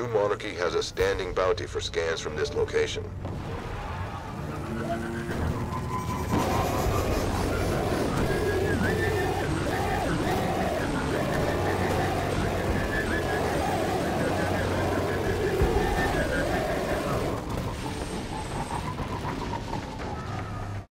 New Monarchy has a standing bounty for scans from this location.